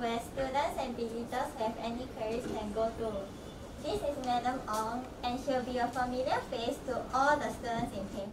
where students and visitors have any queries can go to. This is Madam Ong, and she'll be a familiar face to all the students in Pei